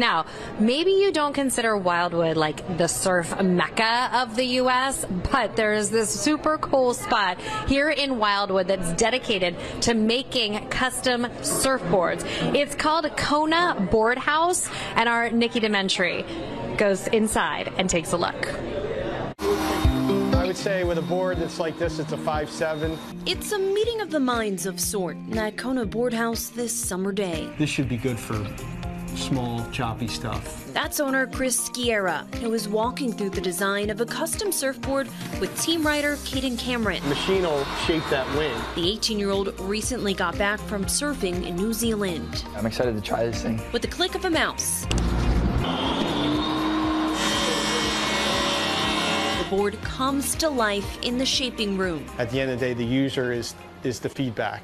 Now, maybe you don't consider Wildwood like the surf mecca of the U.S., but there's this super cool spot here in Wildwood that's dedicated to making custom surfboards. It's called Kona Board House, and our Nikki Dementri goes inside and takes a look. I would say with a board that's like this, it's a 5'7". It's a meeting of the minds of sort at Kona Board House this summer day. This should be good for small, choppy stuff. That's owner Chris Sciera, who is walking through the design of a custom surfboard with team rider Caden Cameron. The machine will shape that wind. The 18 year old recently got back from surfing in New Zealand. I'm excited to try this thing. With the click of a mouse, the board comes to life in the shaping room. At the end of the day, the user is, is the feedback.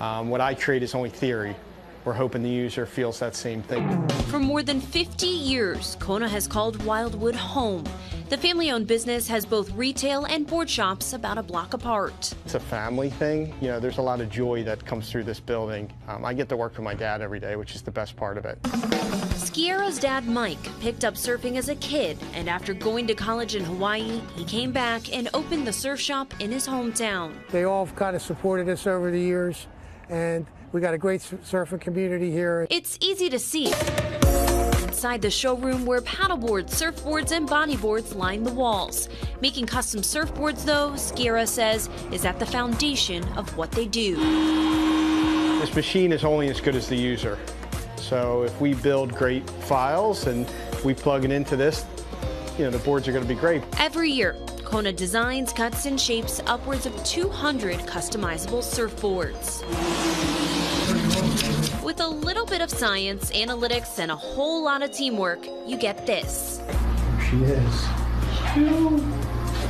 Um, what I create is only theory. We're hoping the user feels that same thing. For more than 50 years, Kona has called Wildwood home. The family owned business has both retail and board shops about a block apart. It's a family thing. You know, there's a lot of joy that comes through this building. Um, I get to work with my dad every day, which is the best part of it. Sciera's dad, Mike, picked up surfing as a kid, and after going to college in Hawaii, he came back and opened the surf shop in his hometown. They all kind of supported us over the years, and we got a great surfing community here. It's easy to see. Inside the showroom where paddleboards, surfboards, and bodyboards line the walls. Making custom surfboards, though, Sciera says, is at the foundation of what they do. This machine is only as good as the user. So if we build great files and we plug it into this, you know, the boards are going to be great. Every year, Kona designs, cuts, and shapes upwards of 200 customizable surfboards. With a little bit of science, analytics, and a whole lot of teamwork, you get this. She is.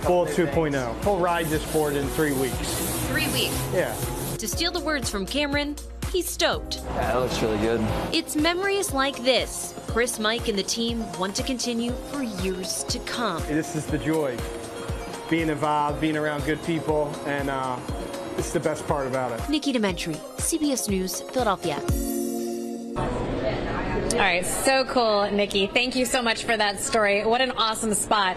Full 2.0. We'll ride this board in three weeks. Three weeks. Yeah. To steal the words from Cameron, he's stoked. Yeah, that looks really good. It's memories like this Chris, Mike, and the team want to continue for years to come. This is the joy. Being involved, being around good people, and uh, it's the best part about it. Nikki Dementri, CBS News, Philadelphia. All right, so cool, Nikki. Thank you so much for that story. What an awesome spot.